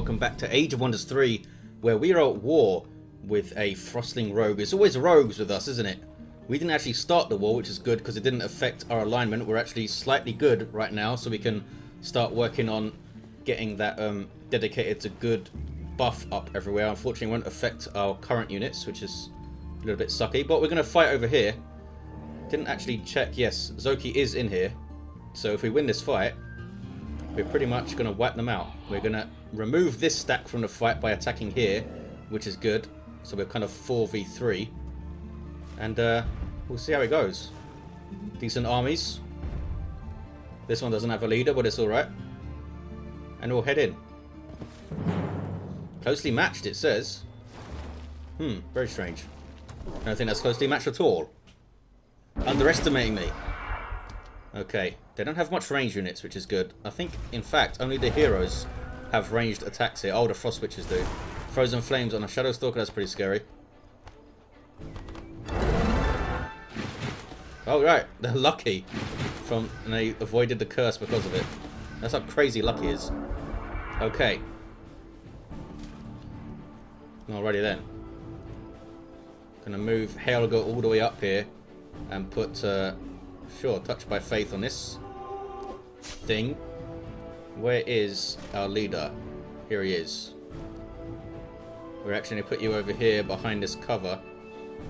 welcome back to Age of Wonders 3, where we are at war with a Frostling Rogue. It's always rogues with us, isn't it? We didn't actually start the war, which is good, because it didn't affect our alignment. We're actually slightly good right now, so we can start working on getting that um, dedicated to good buff up everywhere. Unfortunately, it won't affect our current units, which is a little bit sucky. But we're going to fight over here. Didn't actually check. Yes, Zoki is in here. So if we win this fight, we're pretty much going to wipe them out. We're going to remove this stack from the fight by attacking here, which is good. So we're kind of 4v3. And uh, we'll see how it goes. Decent armies. This one doesn't have a leader, but it's alright. And we'll head in. Closely matched, it says. Hmm, very strange. I don't think that's closely matched at all. Underestimating me. Okay, they don't have much range units, which is good. I think, in fact, only the heroes have ranged attacks here. Oh, the Frost Witches do. Frozen Flames on a Shadow Stalker, that's pretty scary. Oh, right, they're lucky. From, and they avoided the curse because of it. That's how crazy lucky is. Okay. Alrighty then. Gonna move Helga all the way up here and put, uh, sure, Touch by Faith on this thing. Where is our leader? Here he is. We're actually going to put you over here behind this cover.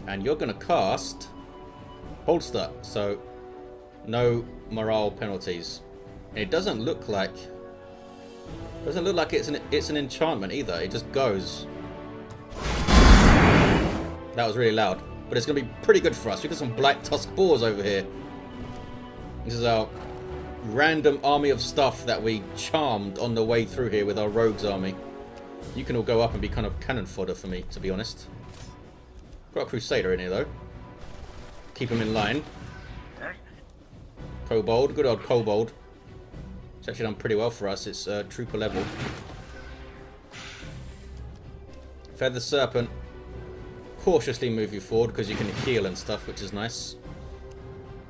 And you're going to cast Bolster. So, no morale penalties. And it doesn't look like... Doesn't look like it's an it's an enchantment either. It just goes. That was really loud. But it's going to be pretty good for us. We've got some black Tusk Boars over here. This is our random army of stuff that we charmed on the way through here with our rogues army. You can all go up and be kind of cannon fodder for me, to be honest. Got a Crusader in here, though. Keep him in line. Kobold, good old Kobold. It's actually done pretty well for us. It's uh, trooper level. Feather Serpent. Cautiously move you forward because you can heal and stuff, which is nice.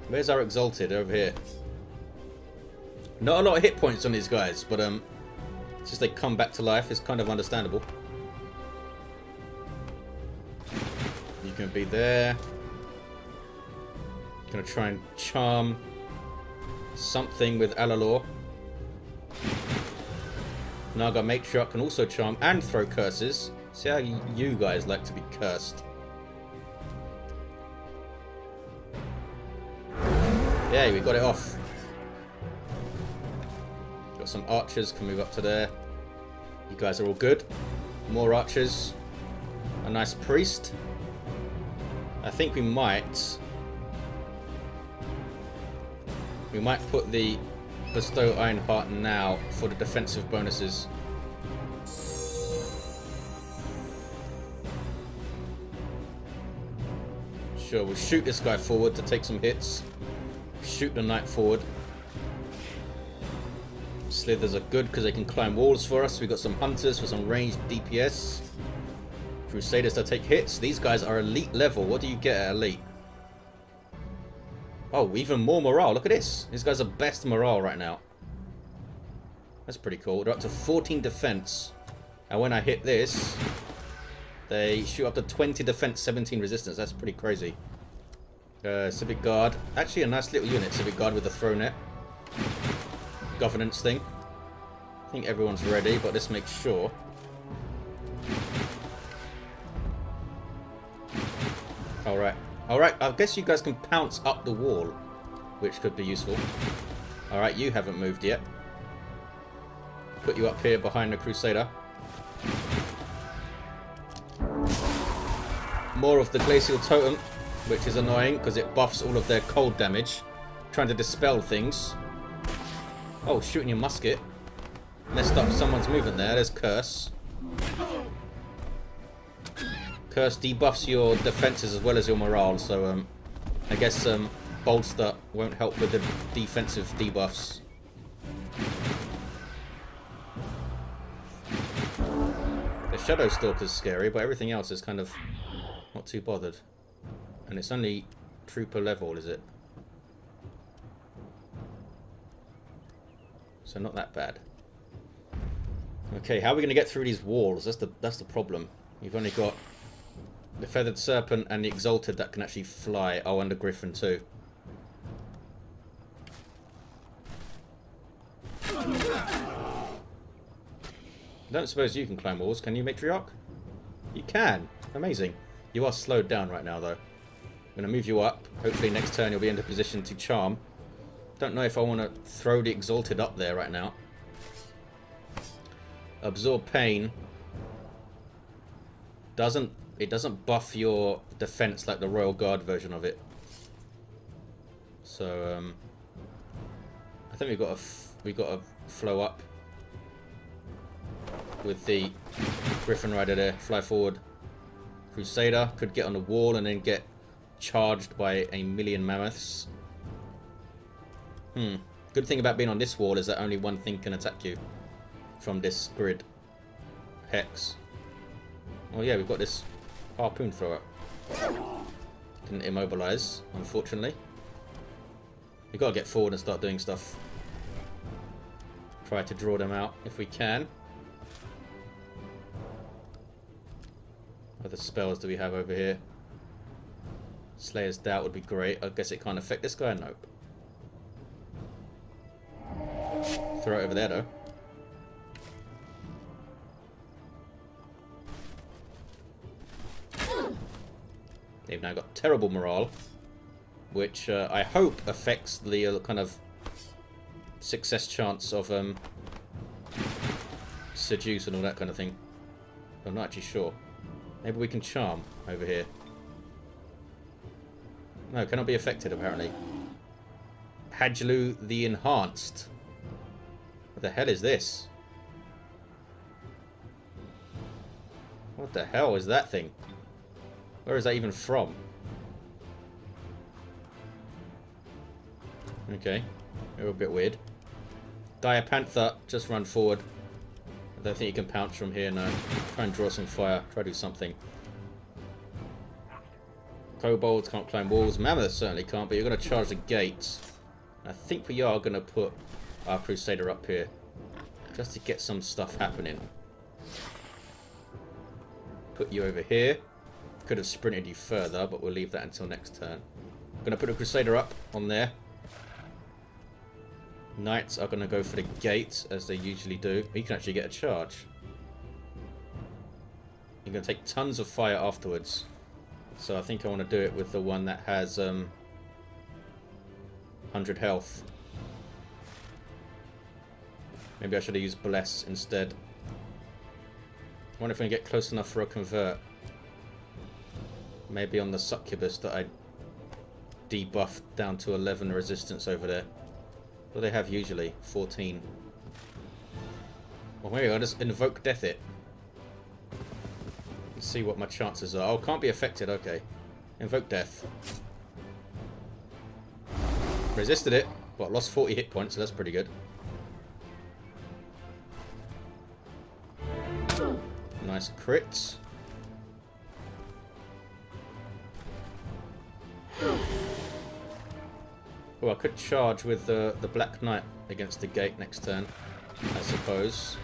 Where's our Exalted? Over here. Not a lot of hit points on these guys, but um, since they come back to life, it's kind of understandable. You can be there. Gonna try and charm something with Alalor. Naga Matriarch can also charm and throw curses. See how you guys like to be cursed. Yeah, we got it off. Got some archers, can move up to there. You guys are all good. More archers. A nice priest. I think we might... We might put the Bestow Ironheart now for the defensive bonuses. Sure, we'll shoot this guy forward to take some hits. Shoot the knight forward. Slithers are good because they can climb walls for us. We've got some hunters for some ranged DPS. Crusaders to take hits. These guys are elite level. What do you get at elite? Oh, even more morale. Look at this. These guys are best morale right now. That's pretty cool. They're up to 14 defense. And when I hit this, they shoot up to 20 defense, 17 resistance. That's pretty crazy. Uh, Civic Guard. Actually a nice little unit. Civic Guard with a throw net governance thing. I think everyone's ready, but let's make sure. Alright. Alright, I guess you guys can pounce up the wall, which could be useful. Alright, you haven't moved yet. Put you up here behind the Crusader. More of the Glacial Totem, which is annoying because it buffs all of their cold damage. Trying to dispel things. Oh, shooting your musket. Messed up someone's movement there. There's Curse. Curse debuffs your defenses as well as your morale, so um, I guess um, Bolster won't help with the defensive debuffs. The Shadow Stalker's scary, but everything else is kind of not too bothered. And it's only trooper level, is it? So not that bad. Okay, how are we going to get through these walls? That's the that's the problem. You've only got the Feathered Serpent and the Exalted that can actually fly. Oh, and the Griffin too. I don't suppose you can climb walls, can you, Matriarch? You can. Amazing. You are slowed down right now, though. I'm going to move you up. Hopefully next turn you'll be in a position to charm. Don't know if I want to throw the Exalted up there right now. Absorb Pain doesn't it doesn't buff your defense like the Royal Guard version of it. So um, I think we've got a we've got a flow up with the Griffin Rider there. Fly forward. Crusader could get on the wall and then get charged by a million mammoths. Hmm. Good thing about being on this wall is that only one thing can attack you from this grid. Hex. Oh yeah, we've got this harpoon thrower. Didn't immobilize, unfortunately. We've got to get forward and start doing stuff. Try to draw them out if we can. What other spells do we have over here? Slayer's Doubt would be great. I guess it can't affect this guy? Nope. Throw it over there, though. They've now got terrible morale, which uh, I hope affects the uh, kind of success chance of um, seduce and all that kind of thing. I'm not actually sure. Maybe we can charm over here. No, cannot be affected apparently. Hadjlu the Enhanced. What the hell is this? What the hell is that thing? Where is that even from? Okay. A little bit weird. Diapanther, just run forward. I don't think you can pounce from here, no. Try and draw some fire. Try to do something. Kobolds can't climb walls. Mammoths certainly can't, but you're going to charge the gates. I think we are going to put our Crusader up here. Just to get some stuff happening. Put you over here. Could have sprinted you further, but we'll leave that until next turn. To put a Crusader up on there. Knights are to go for the gate, as they usually do. You can actually get a charge. You're to take tons of fire afterwards. So I think I want to do it with the one that has um, 100 health. Maybe I should have used Bless instead. I wonder if we can get close enough for a convert. Maybe on the succubus that I debuffed down to 11 resistance over there. What do they have usually? 14. Well, maybe I'll just invoke death it. Let's see what my chances are. Oh, can't be affected. Okay. Invoke death. Resisted it, but lost 40 hit points, so that's pretty good. Nice crits. Oh, I could charge with the, the Black Knight against the gate next turn, I suppose.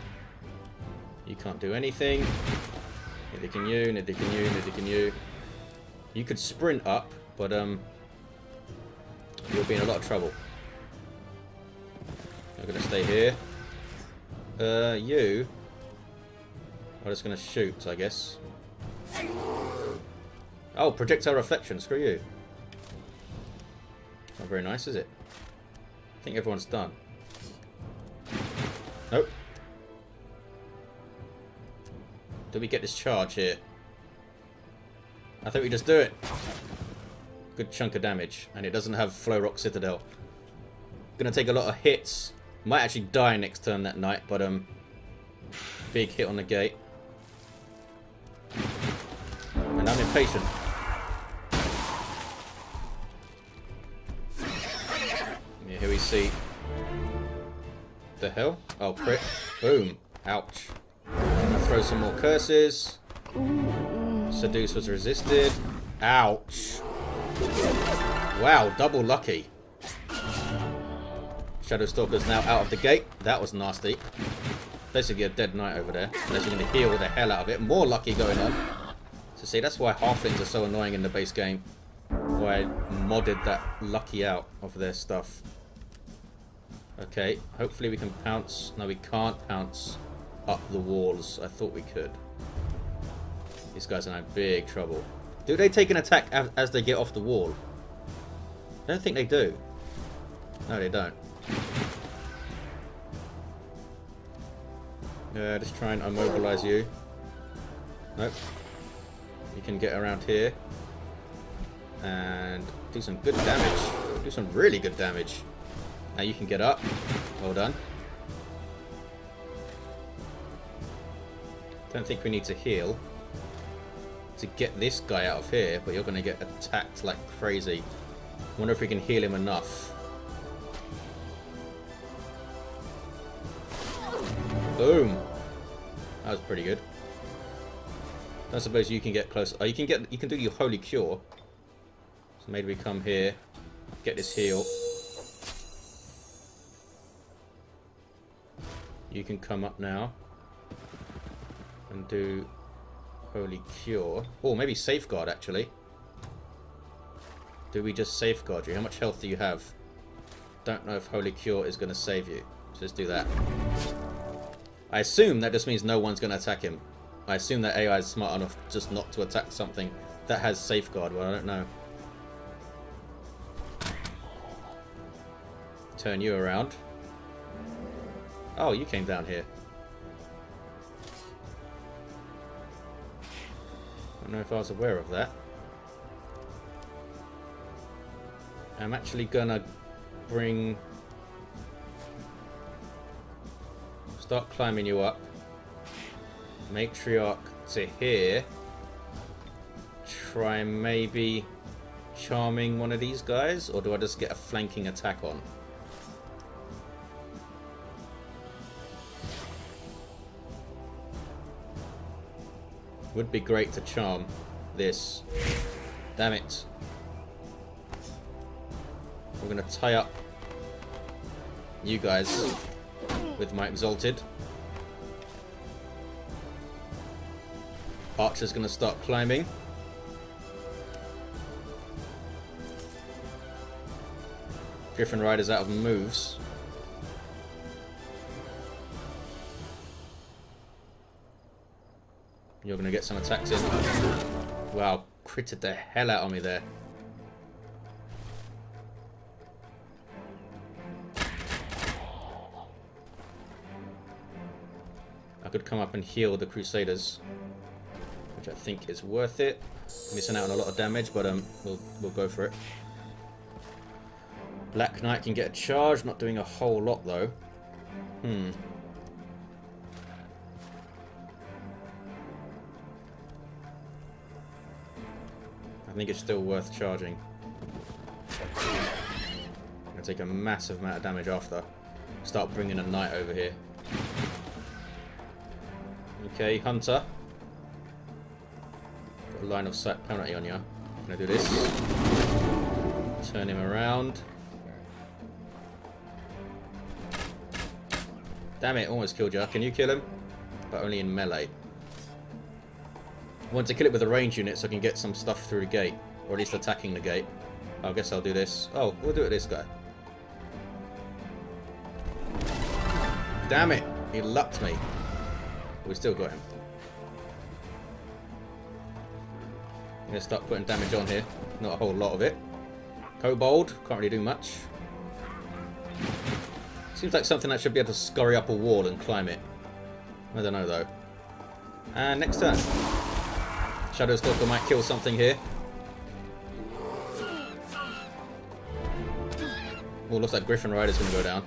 You can't do anything. Neither can you, neither can you, neither can you. You could sprint up, but um, you'll be in a lot of trouble. I'm going to stay here. Uh, you... I'm just going to shoot, I guess. Oh, projectile reflection, screw you. Not very nice, is it? I think everyone's done. Nope. Do we get this charge here? I think we just do it. Good chunk of damage. And it doesn't have Flow Rock Citadel. Gonna take a lot of hits. Might actually die next turn that night, but um big hit on the gate. And I'm. Here we see... The hell? Oh, crit. Boom. Ouch. Throw some more curses. Seduce was resisted. Ouch. Wow, double lucky. Shadowstalker's now out of the gate. That was nasty. basically a dead knight over there. Unless you're going to heal the hell out of it. More lucky going on. So see, that's why halflings are so annoying in the base game. Why I modded that lucky out of their stuff. Okay, hopefully we can pounce. No, we can't pounce up the walls. I thought we could. These guys are in big trouble. Do they take an attack as they get off the wall? I don't think they do. No, they don't. Yeah, just try and immobilize you. Nope. You can get around here. And do some good damage. Do some really good damage. Now you can get up. Well done. Don't think we need to heal to get this guy out of here, but you're going to get attacked like crazy. wonder if we can heal him enough. Boom. That was pretty good. I suppose you can get close. Oh, you can get. You can do your holy cure. So maybe we come here, get this heal. You can come up now and do holy cure. Oh, maybe safeguard actually. Do we just safeguard you? How much health do you have? Don't know if holy cure is going to save you. So let's do that. I assume that just means no one's going to attack him. I assume that AI is smart enough just not to attack something that has safeguard. Well, I don't know. Turn you around. Oh, you came down here. I don't know if I was aware of that. I'm actually gonna bring Start climbing you up. Matriarch to here. Try maybe charming one of these guys? Or do I just get a flanking attack on? Would be great to charm this. Damn it. We're going to tie up you guys with my Exalted. Archer's going to start climbing. Griffin Rider's out of moves. You're going to get some attacks in. Wow, critted the hell out of me there. I could come up and heal the Crusaders, which I think is worth it. Missing out on a lot of damage, but um, we'll, we'll go for it. Black Knight can get a charge, not doing a whole lot though. Hmm. I think it's still worth charging. To take a massive amount of damage after. Start bringing a knight over here. Okay, Hunter. Line of sight penalty on you. Gonna do this. Turn him around. Damn it, almost killed you. Can you kill him? But only in melee. I want to kill it with a range unit so I can get some stuff through the gate. Or at least attacking the gate. I guess I'll do this. Oh, we'll do it this guy. Damn it! He lucked me. We still got him. I'm going to start putting damage on here. Not a whole lot of it. Kobold, can't really do much. Seems like something that should be able to scurry up a wall and climb it. I don't know though. And next turn. Shadowstalker might kill something here. Oh, looks like Griffin Rider's going to go down.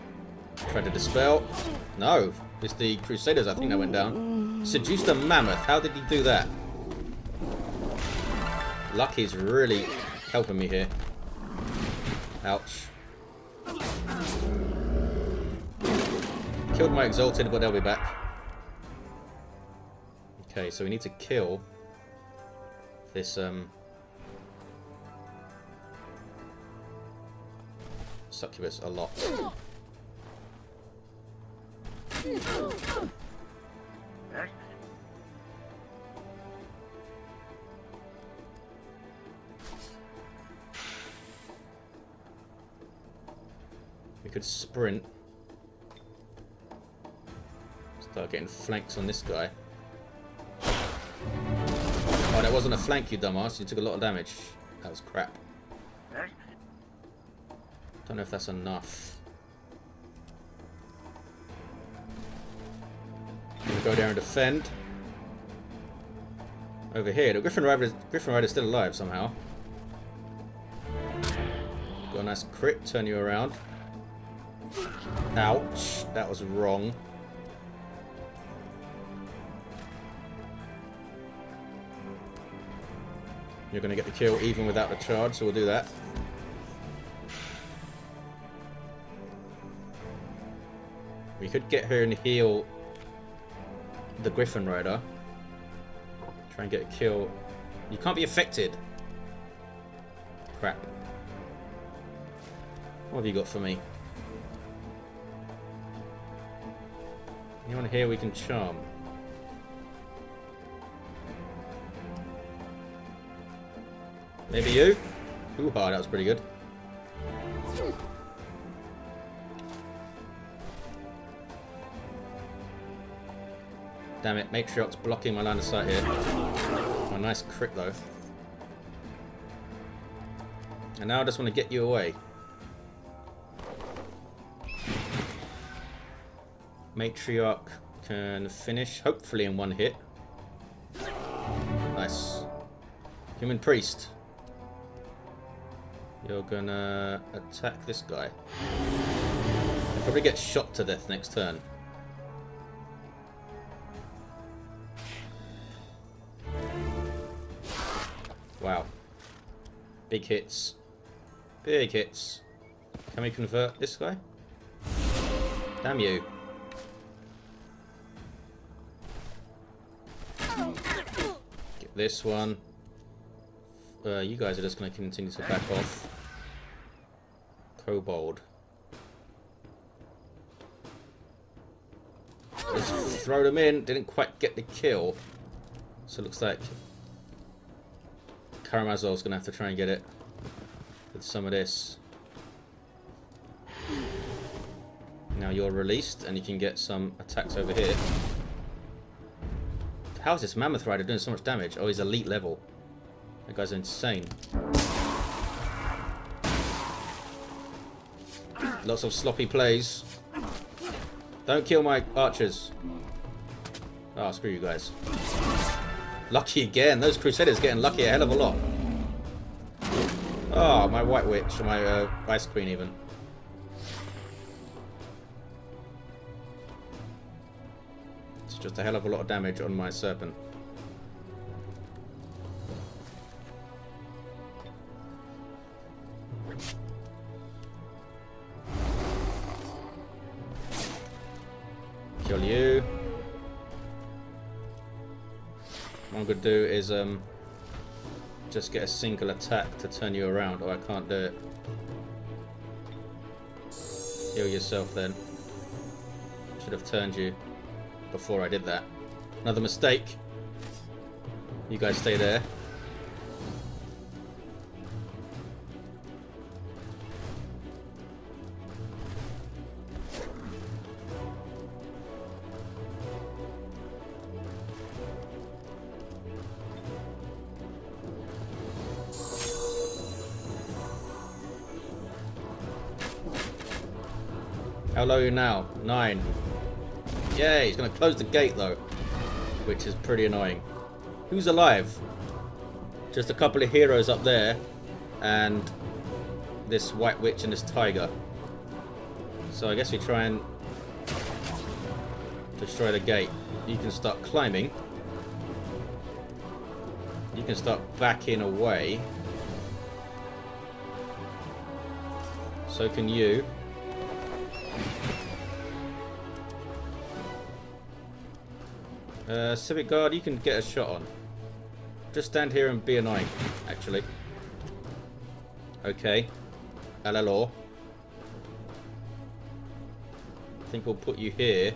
Try to dispel. No, it's the Crusaders I think that went down. Seduced a mammoth. How did he do that? Lucky's really helping me here. Ouch. Killed my Exalted, but they'll be back. Okay, so we need to kill this, um... Succubus a lot. We could sprint. Start getting flanks on this guy. Oh, that wasn't a flank, you dumbass. You took a lot of damage. That was crap. Don't know if that's enough. Gonna go there and defend. Over here, the Griffin Rider, Griffin Rider's still alive somehow. Got a nice crit, turn you around. Ouch, that was wrong. You're going to get the kill even without the charge, so we'll do that. We could get her and heal the Griffin Rider. Try and get a kill. You can't be affected. Crap. What have you got for me? Anyone here we can charm? Maybe you? Ooh, that was pretty good. Damn it, Matriarch's blocking my line of sight here. Oh, nice crit though. And now I just want to get you away. Matriarch can finish, hopefully in one hit. Nice. Human Priest. You're gonna attack this guy. You'll probably get shot to death next turn. Wow. Big hits. Big hits. Can we convert this guy? Damn you. This one. Uh, you guys are just going to continue to back off. Kobold. Just throw them in. Didn't quite get the kill. So it looks like Karamazov's going to have to try and get it with some of this. Now you're released and you can get some attacks over here. How is this Mammoth Rider doing so much damage? Oh, he's elite level. That guy's insane. Lots of sloppy plays. Don't kill my archers. Oh, screw you guys. Lucky again. Those Crusaders getting lucky a hell of a lot. Oh, my White Witch, my uh, Ice Queen even. A hell of a lot of damage on my Serpent. Kill you. What I'm going to do is um, just get a single attack to turn you around, or I can't do it. Heal yourself then. Should have turned you before I did that. Another mistake. You guys stay there. How low are you now? Nine. Yay, he's going to close the gate though. Which is pretty annoying. Who's alive? Just a couple of heroes up there. And this White Witch and this Tiger. So I guess we try and destroy the gate. You can start climbing. You can start backing away. So can you. Uh, Civic Guard, you can get a shot on. Just stand here and be annoying, actually. Okay. LLO. I think we'll put you here.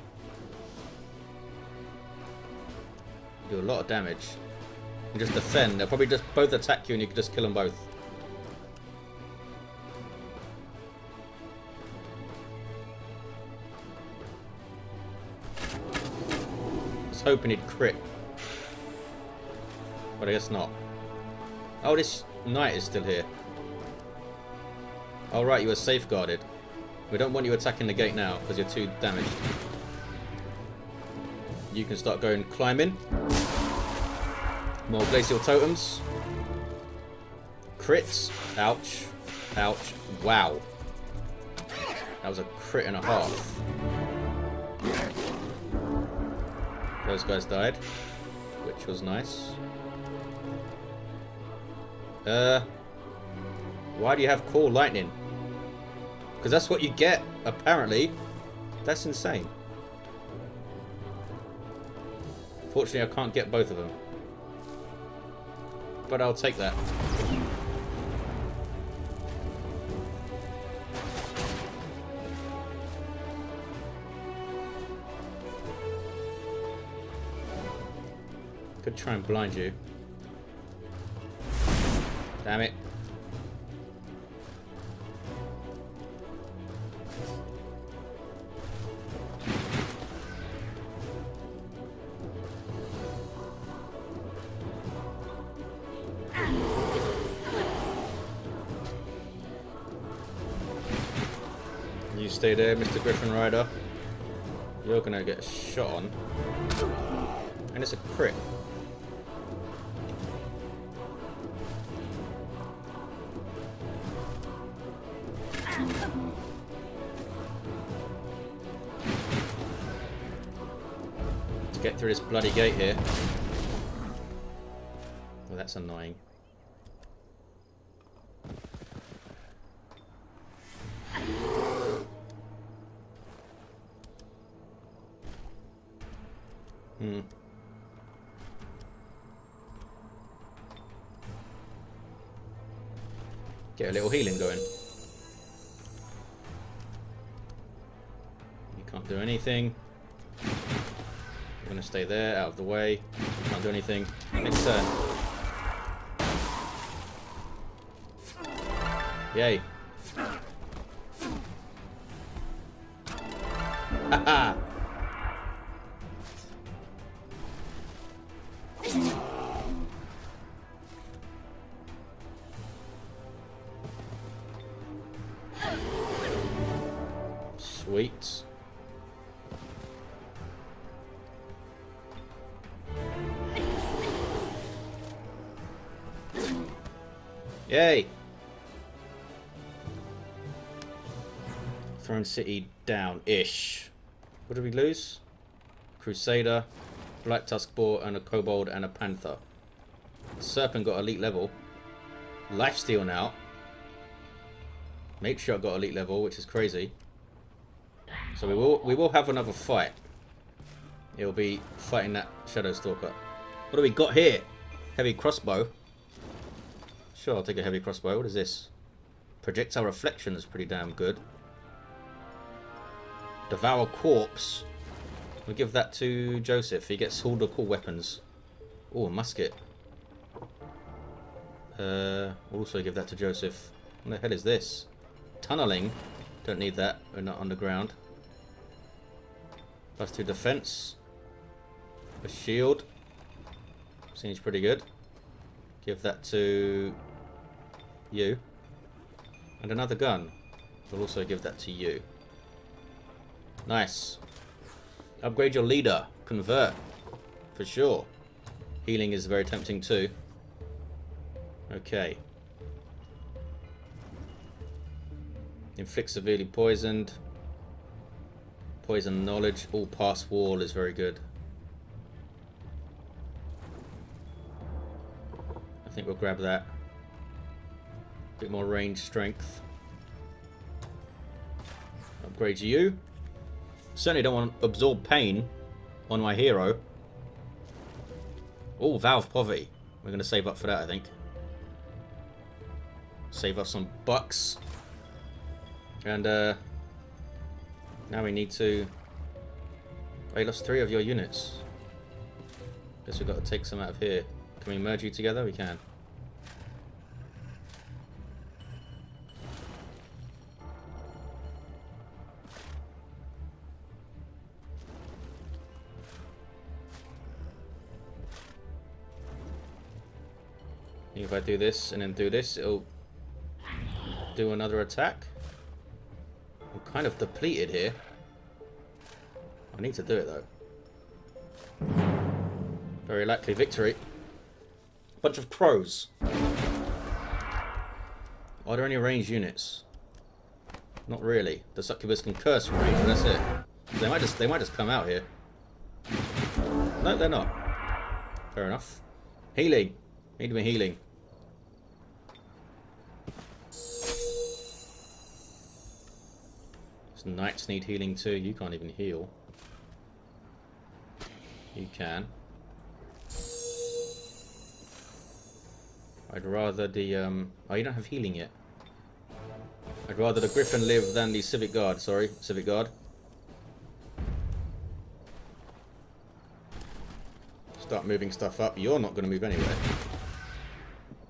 Do a lot of damage. And just defend. They'll probably just both attack you and you can just kill them both. Hoping he'd crit. But I guess not. Oh, this knight is still here. All right, you are safeguarded. We don't want you attacking the gate now because you're too damaged. You can start going climbing. More glacial totems. Crits. Ouch. Ouch. Wow. That was a crit and a half. Those guys died, which was nice. Uh, why do you have Call Lightning? Because that's what you get, apparently. That's insane. Fortunately, I can't get both of them. But I'll take that. Could try and blind you. Damn it. You stay there, Mr. Griffin Rider. You're gonna get shot on. And it's a crit. Through this bloody gate here. Well, that's annoying. Hmm. Get a little healing going. You can't do anything. You're gonna stay there, out of the way. Can't do anything. Next turn. Yay. Haha! City down-ish. What did we lose? Crusader, Black Tusk Boar, and a Kobold and a Panther. Serpent got elite level. Lifesteal now. Matriarch got elite level, which is crazy. So we will we will have another fight. It'll be fighting that Shadow Stalker. What do we got here? Heavy crossbow. Sure, I'll take a heavy crossbow. What is this? Projectile reflection is pretty damn good. Devour corpse. We'll give that to Joseph. He gets all the cool weapons. Oh, a musket. Uh, we'll also give that to Joseph. What the hell is this? Tunneling. Don't need that. We're not underground. Plus two defense. A shield. Seems pretty good. Give that to you. And another gun. We'll also give that to you. Nice. Upgrade your leader. Convert. For sure. Healing is very tempting too. Okay. Inflict severely poisoned. Poison knowledge. All pass wall is very good. I think we'll grab that. Bit more range strength. Upgrade you. Certainly don't want to absorb pain on my hero. Oh, Vow of Poverty. We're going to save up for that, I think. Save up some bucks. And, uh... Now we need to... Oh, you lost three of your units. Guess we've got to take some out of here. Can we merge you together? We can. If I do this and then do this, it'll do another attack. I'm kind of depleted here. I need to do it though. Very likely victory. Bunch of crows. Are there any ranged units? Not really. The succubus can curse from range, that's it. They might just they might just come out here. No, they're not. Fair enough. Healing. Need me healing. Knights need healing too. You can't even heal. You can. I'd rather the, um... Oh, you don't have healing yet. I'd rather the Griffin live than the Civic Guard, sorry. Civic Guard. Start moving stuff up. You're not going to move anywhere.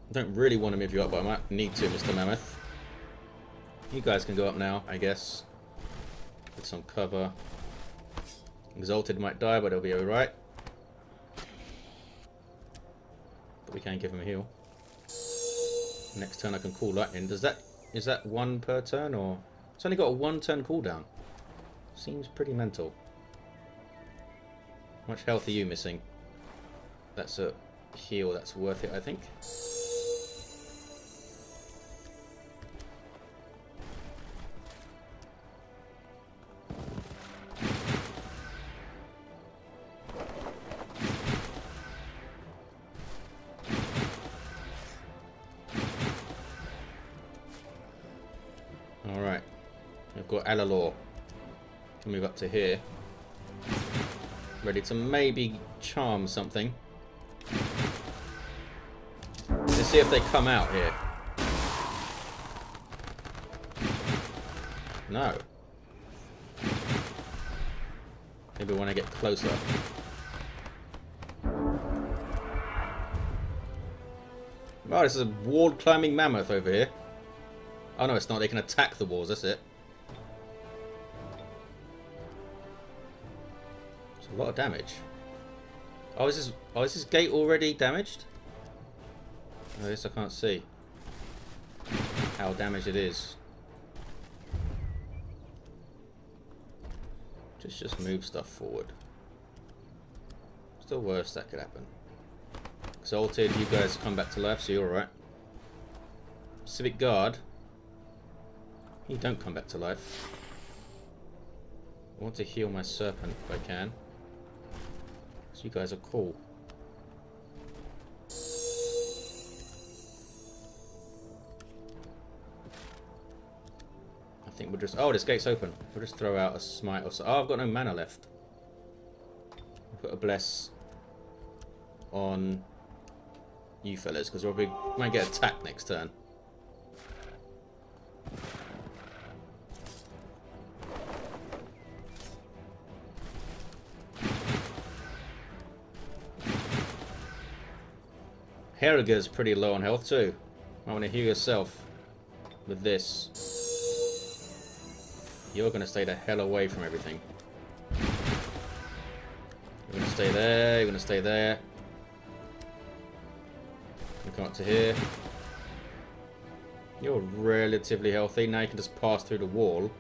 I don't really want to move you up, but I might need to, Mr. Mammoth. You guys can go up now, I guess. Some cover. Exalted might die, but it'll be alright. But we can give him a heal. Next turn I can call lightning. Does that is that one per turn or it's only got a one turn cooldown? Seems pretty mental. How much health are you missing? That's a heal that's worth it, I think. Alalor. Can move up to here. Ready to maybe charm something. Let's see if they come out here. No. Maybe when I get closer. Oh, this is a wall climbing mammoth over here. Oh no, it's not. They can attack the walls, that's it. It's A lot of damage. Oh, is this, oh, is this gate already damaged? I guess I can't see how damaged it is. Just, just move stuff forward. Still worse that could happen. Exalted, you guys come back to life, so you're alright. Civic Guard. You don't come back to life. I want to heal my serpent if I can. So you guys are cool. I think we'll just... Oh, this gate's open. We'll just throw out a smite or so. Oh, I've got no mana left. Put a bless on you fellas, because we might get attacked next turn. Is pretty low on health too. I want to heal yourself with this. You're going to stay the hell away from everything. You're going to stay there, you're going to stay there. You come up to here. You're relatively healthy. Now you can just pass through the wall.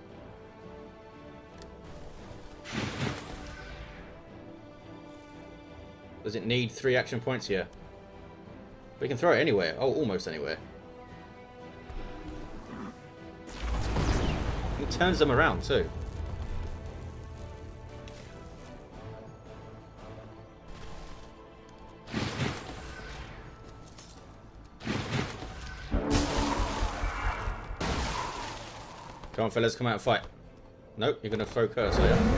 Does it need three action points here? We can throw it anywhere. Oh, almost anywhere. It turns them around too. Come on, fellas, come out and fight. Nope, you're gonna throw curse? Here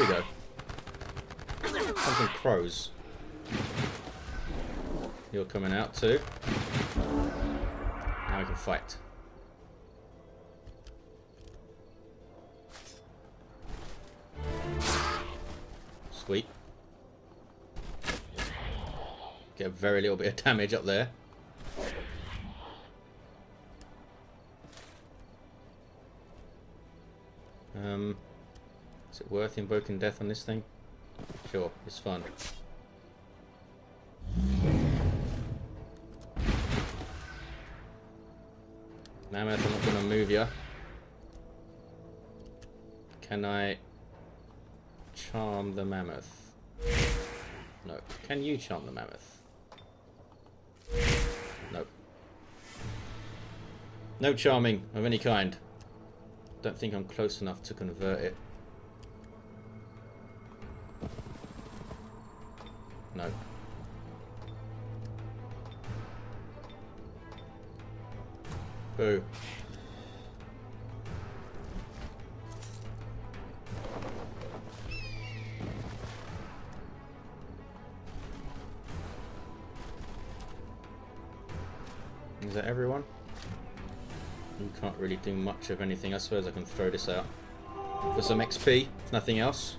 we go. Some crows. You're coming out too. Now we can fight. Sweet. Get a very little bit of damage up there. Um, is it worth invoking death on this thing? Sure, it's fun. Mammoth, I'm not to move you. Can I charm the mammoth? No. Can you charm the mammoth? No. No charming of any kind. Don't think I'm close enough to convert it. Is that everyone? You can't really do much of anything. I suppose I can throw this out for some XP, if nothing else.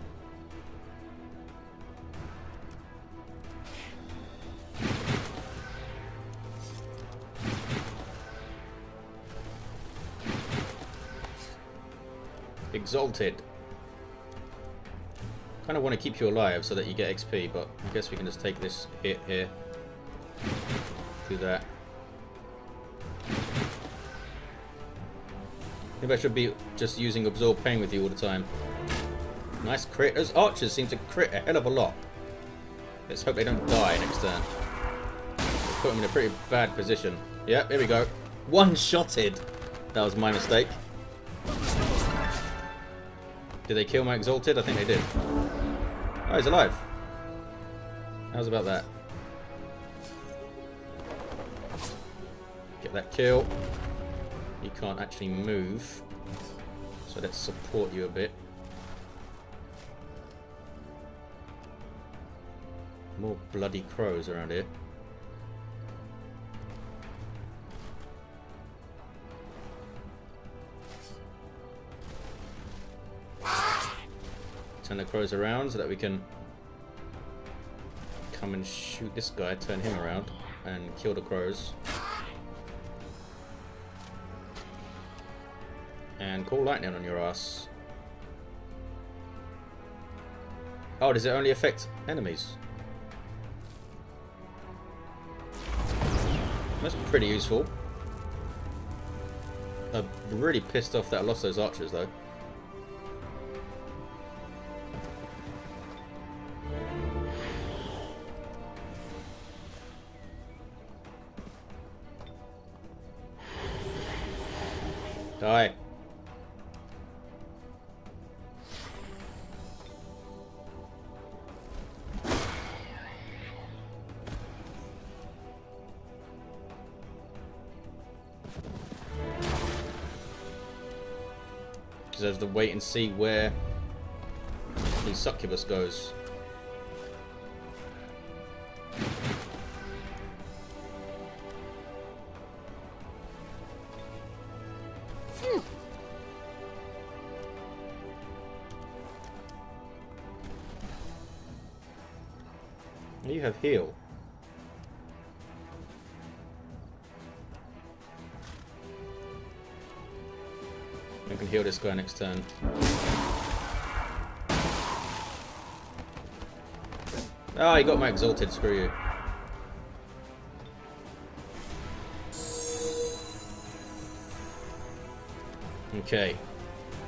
Exalted. Kind of want to keep you alive so that you get XP, but I guess we can just take this hit here. Do that. Maybe I should be just using Absorb Pain with you all the time. Nice crit. Those archers seem to crit a hell of a lot. Let's hope they don't die next turn. Put them in a pretty bad position. Yep, here we go. One-shotted. That was my mistake. Did they kill my Exalted? I think they did. Oh, he's alive. How's about that? Get that kill. You can't actually move. So let's support you a bit. More bloody crows around here. Turn the crows around so that we can come and shoot this guy, turn him around, and kill the crows. And call lightning on your ass. Oh, does it only affect enemies? That's pretty useful. I'm really pissed off that I lost those archers though. Die. Have to wait and see where the succubus goes. Have heal. I can heal this guy next turn. Oh, he got my exalted, screw you. Okay.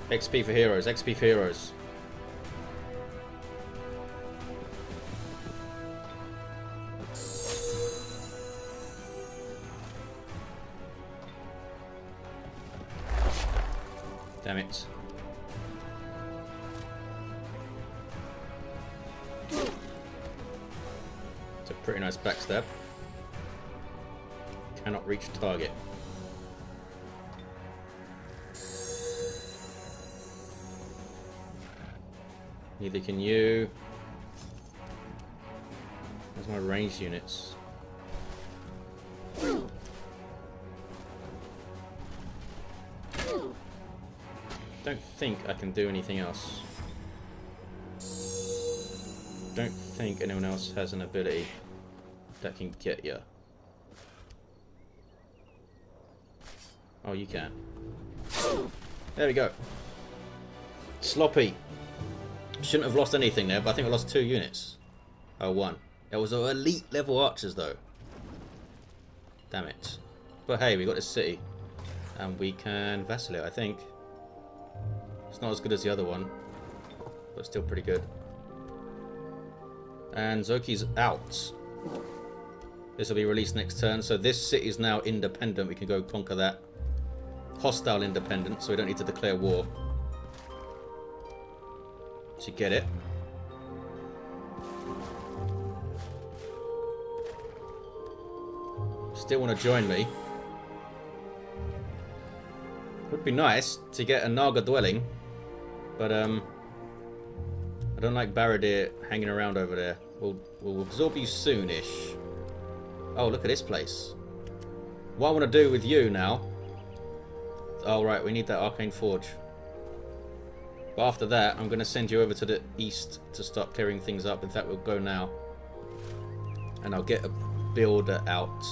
XP for heroes, XP for heroes. Damn it. It's a pretty nice backstab. Cannot reach target. Neither can you. Where's my ranged units? Don't think I can do anything else. Don't think anyone else has an ability that can get you. Oh, you can. There we go. Sloppy. Shouldn't have lost anything there, but I think I lost two units. Oh, one. It was elite level archers, though. Damn it. But hey, we got this city. And we can it, I think. It's not as good as the other one, but still pretty good. And Zoki's out. This will be released next turn. So this city is now independent. We can go conquer that. Hostile independent, so we don't need to declare war. To get it. Still want to join me. Would be nice to get a Naga dwelling. But, um... I don't like Barad-dûr hanging around over there. We'll, we'll absorb you soonish. Oh, look at this place. What I want to do with you now... Oh, right, we need that Arcane Forge. But after that, I'm going to send you over to the east to start clearing things up. In fact, we'll go now. And I'll get a builder out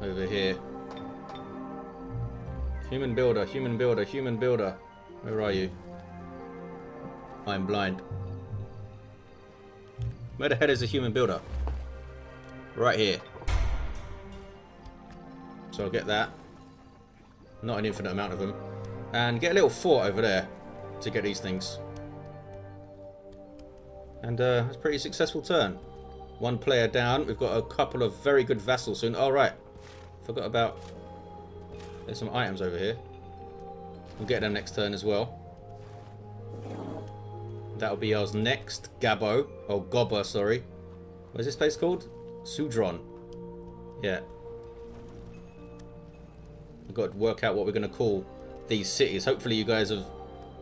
over here. Human builder, human builder, human builder. Where are you? I'm blind. Where is a human builder? Right here. So I'll get that. Not an infinite amount of them. And get a little fort over there to get these things. And uh, it's a pretty successful turn. One player down. We've got a couple of very good vassals soon. All oh, right. Forgot about... There's some items over here. We'll get them next turn as well. That'll be ours next. Gabo. Oh, Gobba, sorry. What's this place called? Soudron. Yeah. We've got to work out what we're going to call these cities. Hopefully you guys have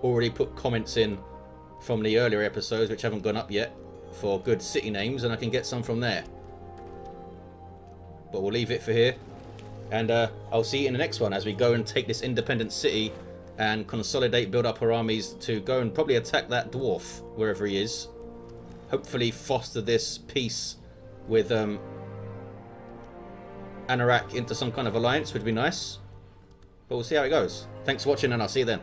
already put comments in from the earlier episodes, which haven't gone up yet, for good city names, and I can get some from there. But we'll leave it for here. And uh, I'll see you in the next one as we go and take this independent city and consolidate, build up our armies to go and probably attack that dwarf, wherever he is. Hopefully foster this peace with um, Anorak into some kind of alliance would be nice. But we'll see how it goes. Thanks for watching and I'll see you then.